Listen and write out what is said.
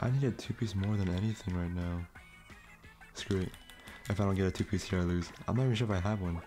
I need a two-piece more than anything right now. Screw it. If I don't get a two-piece here, I lose. I'm not even sure if I have one.